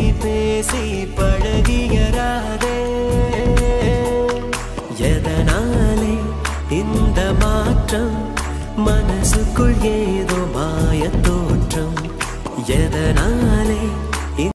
பழகி பேசி பழகிய ராதே எதனாலே இந்த மாற்றம்? மனசுக்குள் ஏதோ மாய தோற்றம். எதனாலே